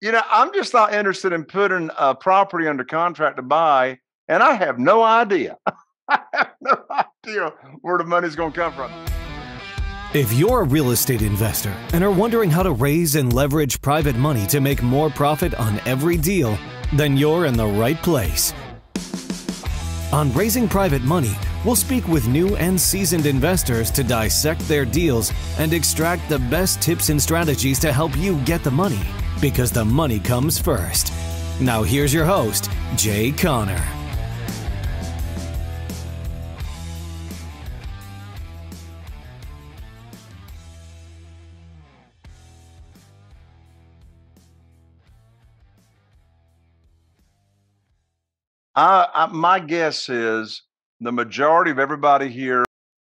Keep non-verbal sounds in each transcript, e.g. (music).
you know, I'm just not interested in putting a property under contract to buy, and I have no idea. (laughs) I have no idea where the money's going to come from. If you're a real estate investor and are wondering how to raise and leverage private money to make more profit on every deal, then you're in the right place. On Raising Private Money, we'll speak with new and seasoned investors to dissect their deals and extract the best tips and strategies to help you get the money because the money comes first. Now, here's your host, Jay Conner. I, I, my guess is the majority of everybody here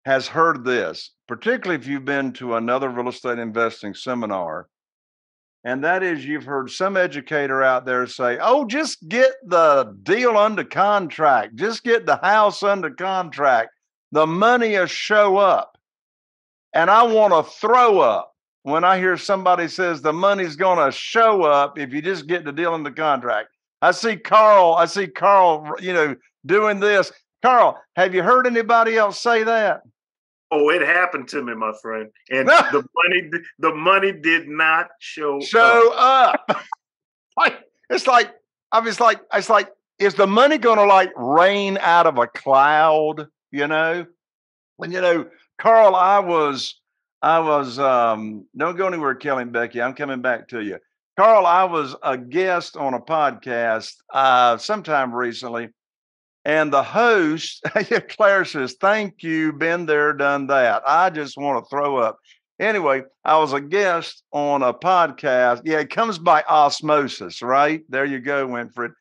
has heard this, particularly if you've been to another real estate investing seminar. And that is, you've heard some educator out there say, oh, just get the deal under contract, just get the house under contract. The money will show up. And I want to throw up when I hear somebody says the money's going to show up if you just get the deal under contract. I see Carl, I see Carl, you know, doing this. Carl, have you heard anybody else say that? Oh, it happened to me, my friend. And (laughs) the money the money did not show show up. up. (laughs) like it's like I was like it's like is the money gonna like rain out of a cloud, you know? when you know, Carl, I was I was um don't go anywhere, Kelly and Beki. I'm coming back to you. Carl, I was a guest on a podcast uh, sometime recently, and the host, (laughs) Claire says, Thank you, been there, done that. I just want to throw up. Anyway, I was a guest on a podcast. Yeah, it comes by osmosis, right? There you go, Winfred.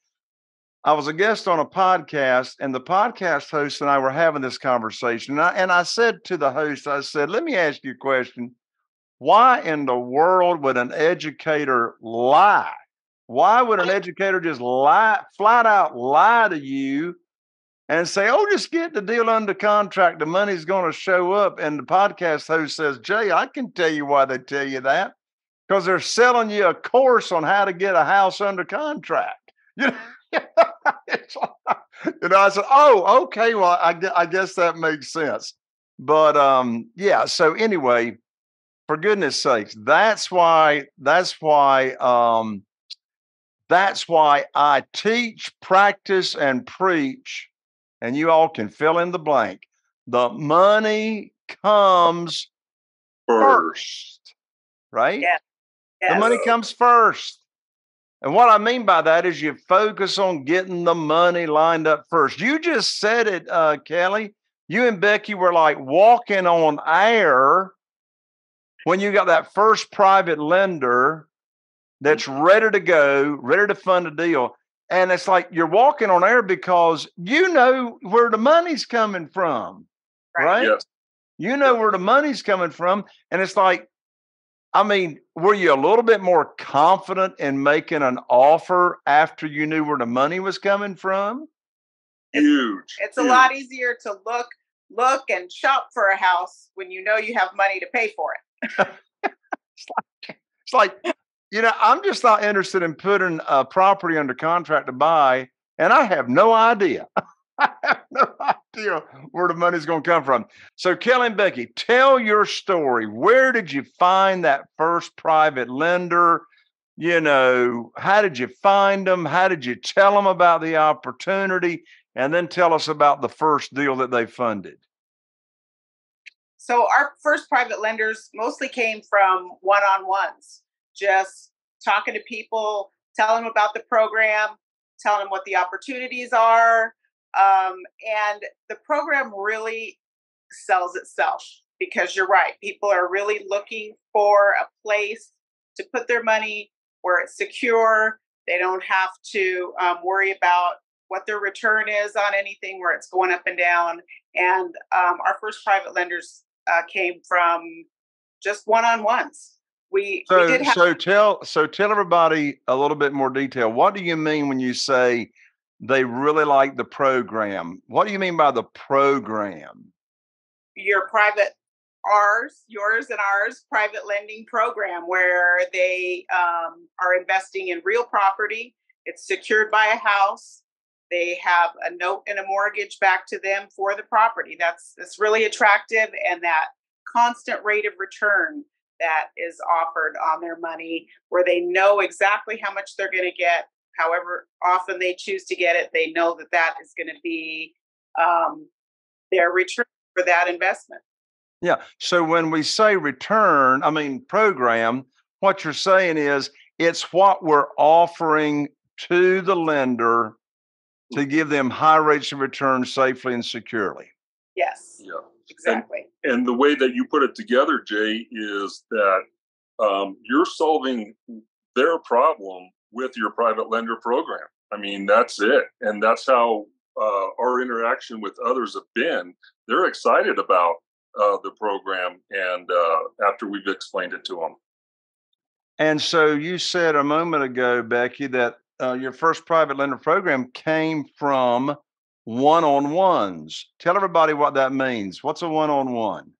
I was a guest on a podcast, and the podcast host and I were having this conversation. And I, and I said to the host, I said, Let me ask you a question why in the world would an educator lie? Why would an educator just lie, flat out lie to you and say, oh, just get the deal under contract. The money's going to show up. And the podcast host says, Jay, I can tell you why they tell you that because they're selling you a course on how to get a house under contract. You (laughs) know, you know I said, oh, okay. Well, I, I guess that makes sense. But um, yeah, so anyway, for goodness sakes that's why that's why um that's why i teach practice and preach and you all can fill in the blank the money comes first right yeah. Yes. the money comes first and what I mean by that is you focus on getting the money lined up first. You just said it, uh, Kelly. You and Beki were like walking on air when you got that first private lender that's mm-hmm. ready to go, ready to fund a deal, and it's like you're walking on air because you know where the money's coming from, right? right? Yes. You know where the money's coming from, and it's like, I mean, were you a little bit more confident in making an offer after you knew where the money was coming from? Huge. It's huge. a lot easier to look look and shop for a house when you know you have money to pay for it (laughs) it's, like, it's like, you know, I'm just not interested in putting a property under contract to buy, and I have no idea. (laughs) I have no idea where the money's going to come from. So, Kelly and Beki, tell your story. Where did you find that first private lender? You know, how did you find them? How did you tell them about the opportunity? And then tell us about the first deal that they funded. So our first private lenders mostly came from one-on-ones, just talking to people, telling them about the program, telling them what the opportunities are. Um, and the program really sells itself because you're right. People are really looking for a place to put their money where it's secure. They don't have to um, worry about what their return is on anything where it's going up and down. And um, our first private lenders uh, came from just one-on-ones. We, so, we have- so tell so tell everybody a little bit more detail. What do you mean when you say they really like the program? What do you mean by the program? Your private ours, yours and ours, private lending program where they um, are investing in real property. It's secured by a house. They have a note and a mortgage back to them for the property. That's that's really attractive, and that constant rate of return that is offered on their money, where they know exactly how much they're going to get, however often they choose to get it. They know that that is going to be um, their return for that investment. Yeah. So when we say return, I mean program, what you're saying is it's what we're offering to the lender to give them high rates of return safely and securely. Yes. Yeah. Exactly. And, and the way that you put it together, Jay, is that um, you're solving their problem with your private lender program. I mean, that's it. And that's how uh, our interaction with others have been. They're excited about uh, the program and uh, after we've explained it to them. And so you said a moment ago, Beki, that uh, your first private lender program came from one on ones. Tell everybody what that means. What's a one on one?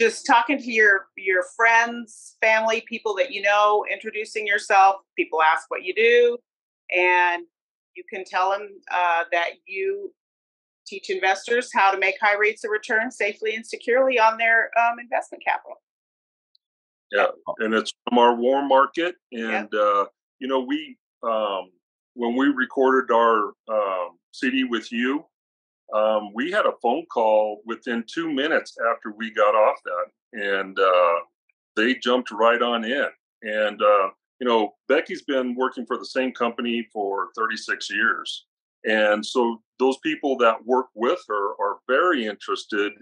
Just talking to your your friends, family, people that you know, introducing yourself. People ask what you do, and you can tell them uh, that you teach investors how to make high rates of return safely and securely on their um, investment capital. Yeah, and it's from our warm market, and yeah. uh, you know we um, when we recorded our um, CD with you, um, we had a phone call within two minutes after we got off that, and uh, they jumped right on in. And uh, you know, Beki's been working for the same company for 36 years, and so those people that work with her are very interested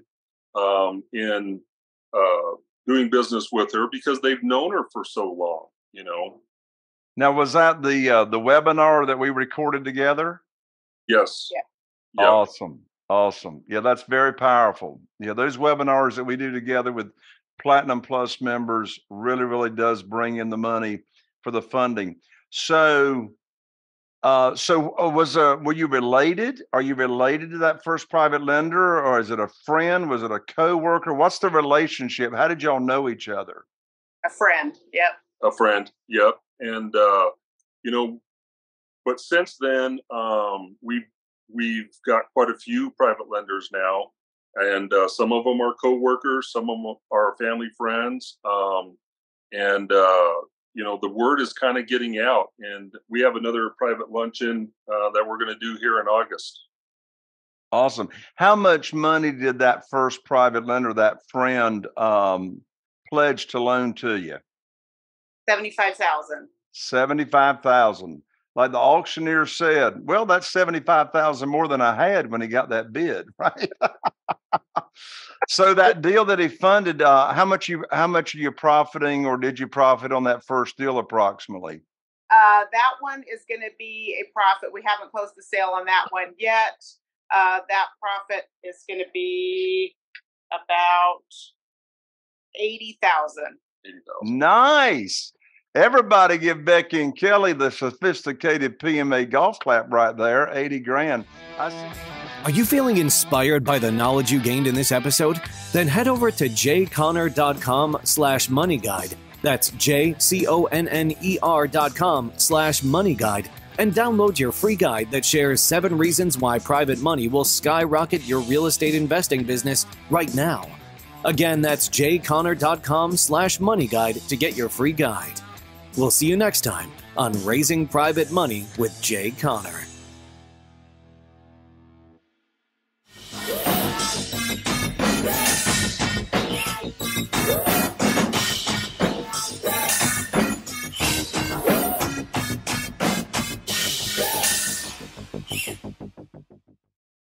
um, in uh, doing business with her because they've known her for so long. You know. Now, was that the uh, the webinar that we recorded together? Yes. Yeah. yeah. Awesome. Awesome. Yeah, that's very powerful. Yeah, those webinars that we do together with Platinum Plus members really, really does bring in the money for the funding. So, uh, so uh, was uh, were you related? Are you related to that first private lender, or is it a friend? Was it a coworker? What's the relationship? How did y'all know each other? A friend. Yep. A friend. Yep. And uh, you know, but since then, um, we've we've got quite a few private lenders now, and uh, some of them are coworkers, some of them are family friends, um, and uh, you know the word is kind of getting out. And we have another private luncheon uh, that we're going to do here in August. Awesome. How much money did that first private lender, that friend, um, pledge to loan to you? Seventy-five thousand. Seventy-five thousand like the auctioneer said, well, that's 75,000 more than I had when he got that bid, (laughs) right? so that deal that he funded, uh, how much you how much are you profiting or did you profit on that first deal approximately? Uh, that one is going to be a profit. We haven't closed the sale on that one yet. Uh, that profit is going to be about 80,000. 80,000. Nice. Everybody give Beki and Kelly the sophisticated PMA golf clap right there, 80 grand. Are you feeling inspired by the knowledge you gained in this episode? Then head over to jconner.com slash money guide. That's J-C-O-N-N-E-R dot com slash money guide and download your free guide that shares seven reasons why private money will skyrocket your real estate investing business right now. Again, that's jconner.com slash money guide to get your free guide. We'll see you next time on Raising Private Money with Jay Conner.